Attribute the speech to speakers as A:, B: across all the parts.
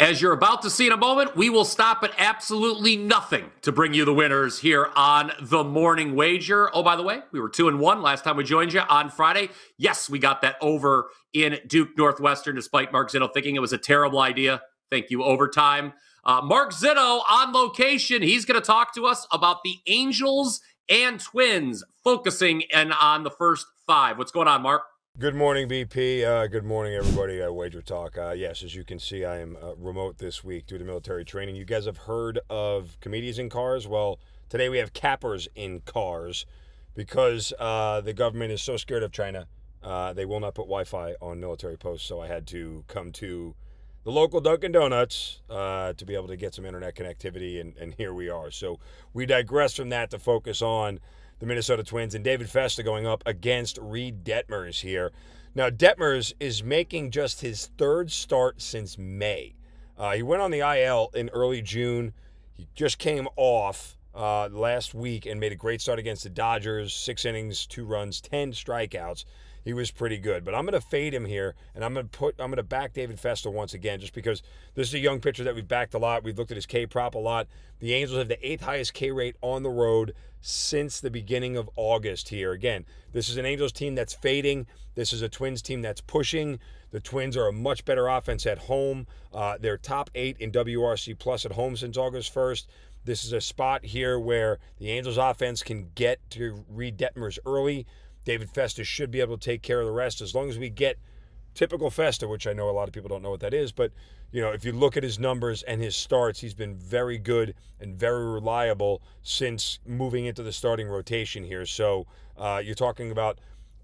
A: As you're about to see in a moment, we will stop at absolutely nothing to bring you the winners here on the morning wager. Oh, by the way, we were two and one last time we joined you on Friday. Yes, we got that over in Duke Northwestern, despite Mark Zinno thinking it was a terrible idea. Thank you, overtime. Uh, Mark Zinno on location. He's going to talk to us about the Angels and Twins, focusing and on the first five. What's going on, Mark?
B: Good morning, BP. Uh, good morning, everybody at Wager Talk. Uh, yes, as you can see, I am uh, remote this week due to military training. You guys have heard of comedians in cars? Well, today we have cappers in cars because uh, the government is so scared of China. Uh, they will not put Wi Fi on military posts, so I had to come to the local Dunkin' Donuts uh, to be able to get some internet connectivity, and, and here we are. So we digress from that to focus on the Minnesota Twins, and David Festa going up against Reid Detmers here. Now, Detmers is making just his third start since May. Uh, he went on the IL in early June. He just came off uh, last week and made a great start against the Dodgers. Six innings, two runs, 10 strikeouts he was pretty good. But I'm going to fade him here, and I'm going to put I'm going to back David Festa once again, just because this is a young pitcher that we've backed a lot. We've looked at his K prop a lot. The Angels have the eighth highest K rate on the road since the beginning of August. Here again, this is an Angels team that's fading. This is a Twins team that's pushing. The Twins are a much better offense at home. Uh, they're top eight in WRC plus at home since August 1st. This is a spot here where the Angels offense can get to Reid Detmers early. David Festa should be able to take care of the rest as long as we get typical Festa, which I know a lot of people don't know what that is, but you know, if you look at his numbers and his starts, he's been very good and very reliable since moving into the starting rotation here. So uh, you're talking about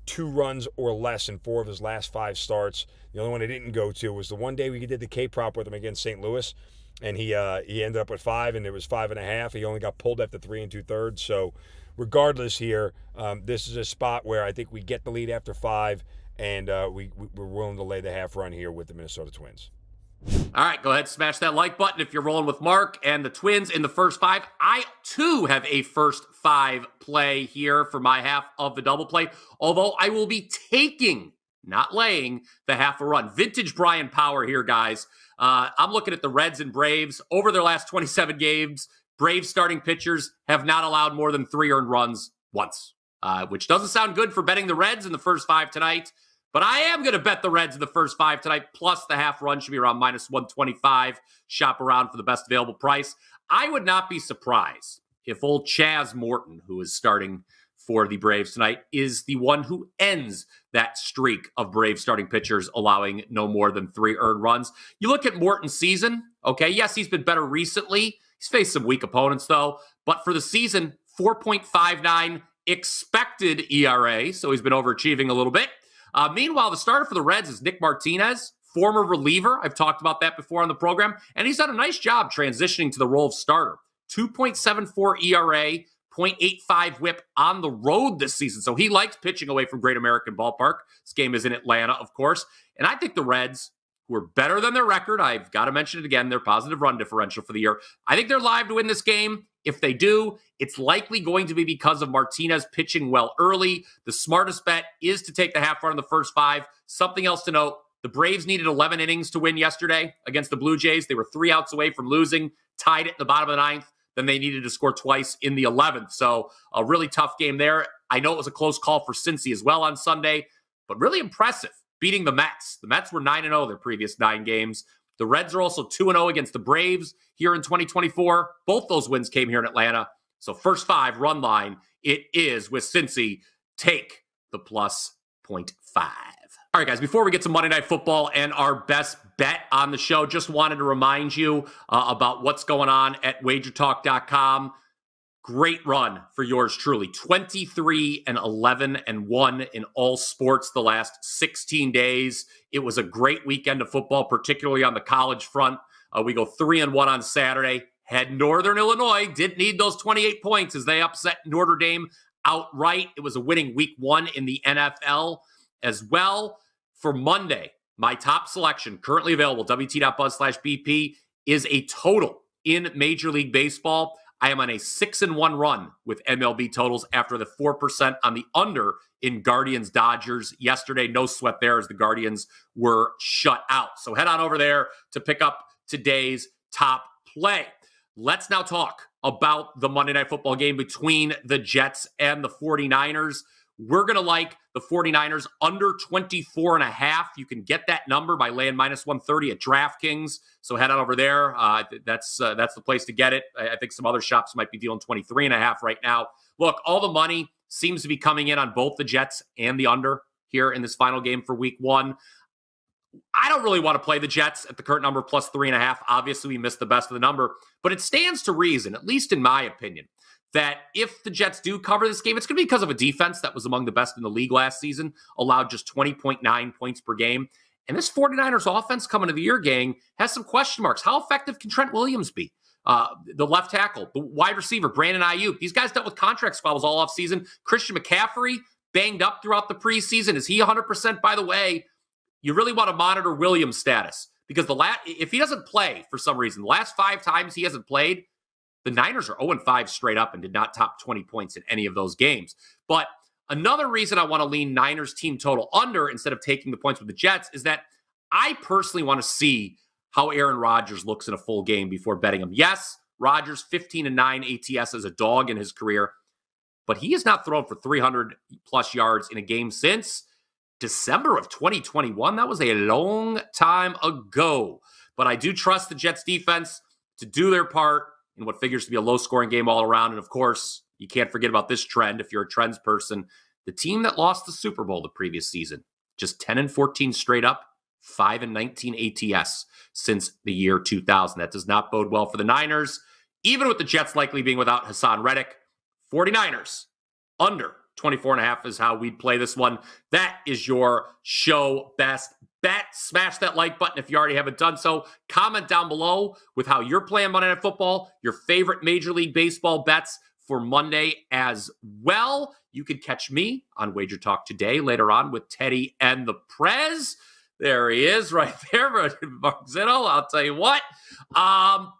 B: two runs or less in four of his last five starts. The only one I didn't go to was the one day we did the K prop with him against St. Louis, and he uh, he ended up with five, and it was five and a half. He only got pulled after three and two thirds. So regardless, here, um, this is a spot where I think we get the lead after five, and uh, we, we're willing to lay the half run here with the Minnesota Twins.
A: All right, go ahead, smash that like button if you're rolling with Mark and the Twins in the first five. I too have a first five play here for my half of the double play, although I will be taking, not laying, the half a run. Vintage Bryan Power here, guys. Uh, I'm looking at the Reds and Braves over their last 27 games. Braves starting pitchers have not allowed more than three earned runs once, uh, which doesn't sound good for betting the Reds in the first five tonight. But I am going to bet the Reds in the first five tonight, plus the half run should be around minus 125. Shop around for the best available price. I would not be surprised if old Chas Morton, who is starting for the Braves tonight, is the one who ends that streak of Brave starting pitchers allowing no more than three earned runs. You look at Morton's season, okay, yes, he's been better recently, He's faced some weak opponents, though. But for the season, 4.59 expected ERA. So he's been overachieving a little bit. Uh, meanwhile, the starter for the Reds is Nick Martinez, former reliever. I've talked about that before on the program. And he's done a nice job transitioning to the role of starter. 2.74 ERA, 0.85 whip on the road this season. So he likes pitching away from Great American Ballpark. This game is in Atlanta, of course. And I think the Reds who are better than their record. I've got to mention it again, their positive run differential for the year. I think they're live to win this game. If they do, it's likely going to be because of Martinez pitching well early. The smartest bet is to take the half run in the first five. Something else to note the Braves needed 11 innings to win yesterday against the Blue Jays. They were three outs away from losing, tied at the bottom of the ninth. Then they needed to score twice in the 11th. So a really tough game there. I know it was a close call for Cincy as well on Sunday, but really impressive beating the Mets. The Mets were 9 0 their previous nine games. The Reds are also 2 0 against the Braves here in 2024. Both those wins came here in Atlanta. So, first five run line, it is with Cincy. Take the plus 0.5. All right, guys, before we get to Monday Night Football and our best bet on the show, just wanted to remind you uh, about what's going on at wagertalk.com. Great run for yours truly. 23 and 11 and 1 in all sports the last 16 days. It was a great weekend of football, particularly on the college front. Uh, we go 3 and 1 on Saturday. Had Northern Illinois, didn't need those 28 points as they upset Notre Dame outright. It was a winning week 1 in the NFL as well. For Monday, my top selection currently available, WT.buzz slash BP, is a total in Major League Baseball. I am on a six and one run with MLB totals after the 4% on the under in Guardians Dodgers yesterday. No sweat there as the Guardians were shut out. So head on over there to pick up today's top play. Let's now talk about the Monday Night Football game between the Jets and the 49ers. We're going to like the 49ers under 24 and a half. You can get that number by laying minus 130 at DraftKings. So head on over there. Uh, that's uh, that's the place to get it. I think some other shops might be dealing 23 and a half right now. Look, all the money seems to be coming in on both the Jets and the under here in this final game for week one. I don't really want to play the Jets at the current number plus three and a half. Obviously, we missed the best of the number, but it stands to reason, at least in my opinion, that if the Jets do cover this game, it's going to be because of a defense that was among the best in the league last season, allowed just 20.9 points per game. And this 49ers offense coming to the year, gang, has some question marks. How effective can Trent Williams be? Uh, the left tackle, the wide receiver, Brandon Aiyuk. These guys dealt with contract squabbles all offseason. Christian McCaffrey banged up throughout the preseason. Is he 100%? By the way, you really want to monitor Williams' status because the last, if he doesn't play for some reason, the last five times he hasn't played, the Niners are 0 5 straight up and did not top 20 points in any of those games. But another reason I want to lean Niners team total under instead of taking the points with the Jets is that I personally want to see how Aaron Rodgers looks in a full game before betting him. Yes, Rodgers 15 and 9 ATS as a dog in his career, but he has not thrown for 300 plus yards in a game since December of 2021. That was a long time ago. But I do trust the Jets defense to do their part in what figures to be a low scoring game all around. And of course, you can't forget about this trend if you're a trends person. The team that lost the Super Bowl the previous season, just 10 and 14 straight up, 5 and 19 ATS since the year 2000. That does not bode well for the Niners, even with the Jets likely being without Haason Reddick. 49ers under 24 and a half is how we'd play this one. That is your show best bet. Smash that like button if you already haven't done so. Comment down below with how you're playing Monday Night Football, your favorite Major League Baseball bets for Monday as well. You can catch me on Wager Talk today later on with Teddy and the Prez. There he is right there, Mark Zinno. I'll tell you what. Um,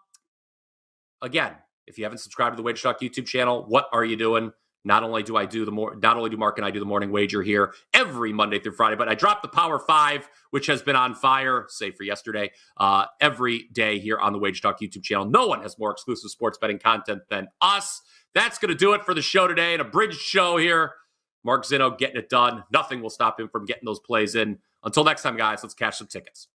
A: again, if you haven't subscribed to the Wager Talk YouTube channel, what are you doing? Not only do I do the more, not only do Mark and I do the morning wager here every Monday through Friday, but I drop the Power Five, which has been on fire, save for yesterday, uh, every day here on the Wager Talk YouTube channel. No one has more exclusive sports betting content than us. That's going to do it for the show today. An abridged show here. Mark Zinno getting it done. Nothing will stop him from getting those plays in. Until next time, guys, let's cash some tickets.